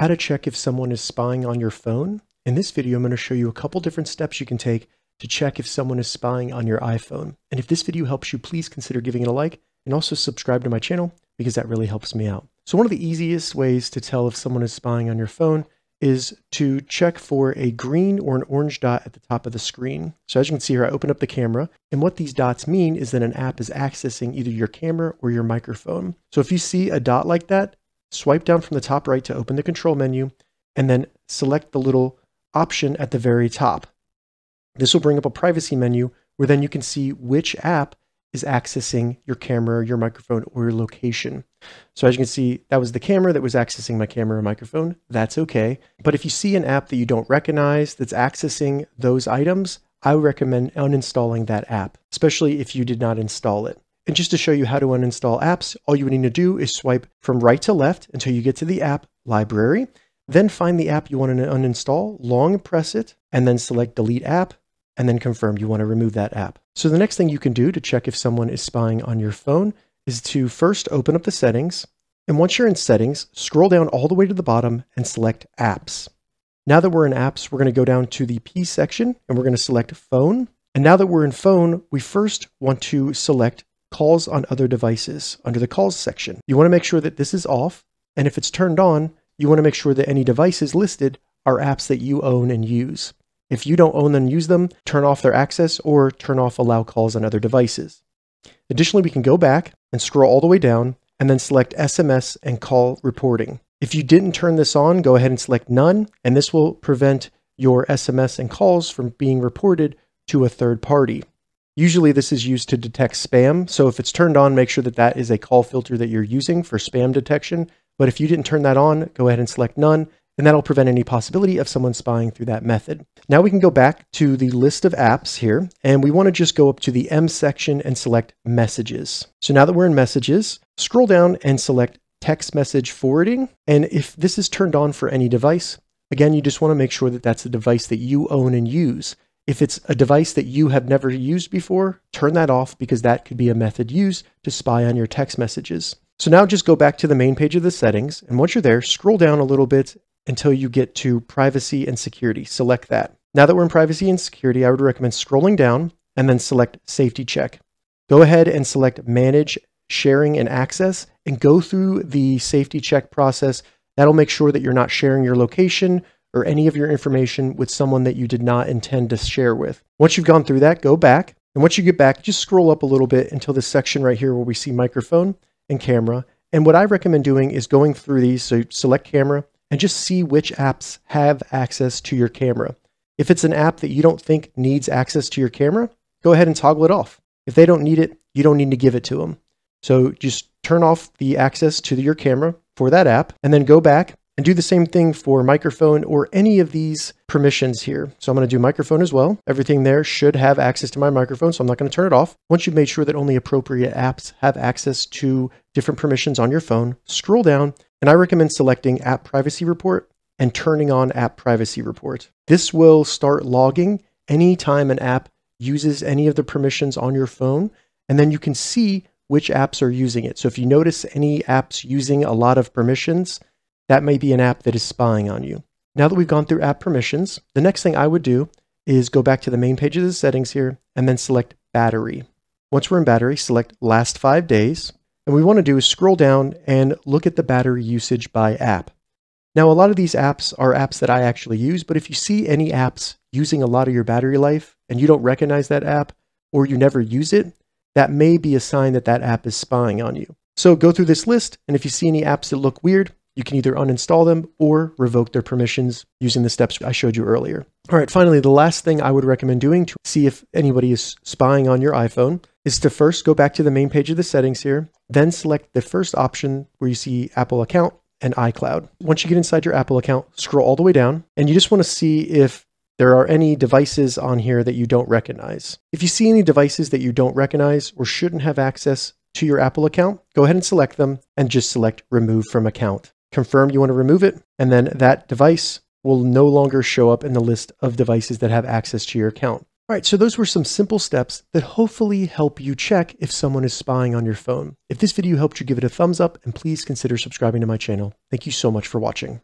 how to check if someone is spying on your phone. In this video, I'm going to show you a couple different steps you can take to check if someone is spying on your iPhone. And if this video helps you, please consider giving it a like and also subscribe to my channel because that really helps me out. So one of the easiest ways to tell if someone is spying on your phone is to check for a green or an orange dot at the top of the screen. So as you can see here, I open up the camera and what these dots mean is that an app is accessing either your camera or your microphone. So if you see a dot like that, swipe down from the top right to open the control menu, and then select the little option at the very top. This will bring up a privacy menu where then you can see which app is accessing your camera, your microphone, or your location. So as you can see, that was the camera that was accessing my camera or microphone. That's okay. But if you see an app that you don't recognize that's accessing those items, I recommend uninstalling that app, especially if you did not install it. And just to show you how to uninstall apps, all you need to do is swipe from right to left until you get to the app library. Then find the app you want to uninstall, long press it, and then select delete app, and then confirm you want to remove that app. So the next thing you can do to check if someone is spying on your phone is to first open up the settings. And once you're in settings, scroll down all the way to the bottom and select apps. Now that we're in apps, we're going to go down to the P section and we're going to select phone. And now that we're in phone, we first want to select calls on other devices under the calls section. You want to make sure that this is off. And if it's turned on, you want to make sure that any devices listed are apps that you own and use. If you don't own and use them, turn off their access or turn off allow calls on other devices. Additionally, we can go back and scroll all the way down and then select SMS and call reporting. If you didn't turn this on, go ahead and select none, and this will prevent your SMS and calls from being reported to a third party. Usually this is used to detect spam. So if it's turned on, make sure that that is a call filter that you're using for spam detection. But if you didn't turn that on, go ahead and select none, and that'll prevent any possibility of someone spying through that method. Now we can go back to the list of apps here, and we want to just go up to the M section and select messages. So now that we're in messages, scroll down and select text message forwarding. And if this is turned on for any device, again, you just want to make sure that that's the device that you own and use. If it's a device that you have never used before, turn that off because that could be a method used to spy on your text messages. So now just go back to the main page of the settings. And once you're there, scroll down a little bit until you get to privacy and security. Select that. Now that we're in privacy and security, I would recommend scrolling down and then select safety check. Go ahead and select manage sharing and access and go through the safety check process. That'll make sure that you're not sharing your location or any of your information with someone that you did not intend to share with. Once you've gone through that, go back. And once you get back, just scroll up a little bit until this section right here where we see microphone and camera. And what I recommend doing is going through these. So select camera and just see which apps have access to your camera. If it's an app that you don't think needs access to your camera, go ahead and toggle it off. If they don't need it, you don't need to give it to them. So just turn off the access to your camera for that app and then go back and do the same thing for microphone or any of these permissions here. So I'm going to do microphone as well. Everything there should have access to my microphone, so I'm not going to turn it off. Once you've made sure that only appropriate apps have access to different permissions on your phone, scroll down, and I recommend selecting App Privacy Report and turning on App Privacy Report. This will start logging anytime an app uses any of the permissions on your phone, and then you can see which apps are using it. So if you notice any apps using a lot of permissions, that may be an app that is spying on you. Now that we've gone through app permissions, the next thing I would do is go back to the main page of the settings here and then select battery. Once we're in battery, select last five days. And we want to do is scroll down and look at the battery usage by app. Now, a lot of these apps are apps that I actually use, but if you see any apps using a lot of your battery life and you don't recognize that app or you never use it, that may be a sign that that app is spying on you. So go through this list, and if you see any apps that look weird, you can either uninstall them or revoke their permissions using the steps I showed you earlier. All right, finally, the last thing I would recommend doing to see if anybody is spying on your iPhone is to first go back to the main page of the settings here, then select the first option where you see Apple account and iCloud. Once you get inside your Apple account, scroll all the way down, and you just want to see if there are any devices on here that you don't recognize. If you see any devices that you don't recognize or shouldn't have access to your Apple account, go ahead and select them and just select remove from account confirm you want to remove it, and then that device will no longer show up in the list of devices that have access to your account. All right, so those were some simple steps that hopefully help you check if someone is spying on your phone. If this video helped you, give it a thumbs up and please consider subscribing to my channel. Thank you so much for watching.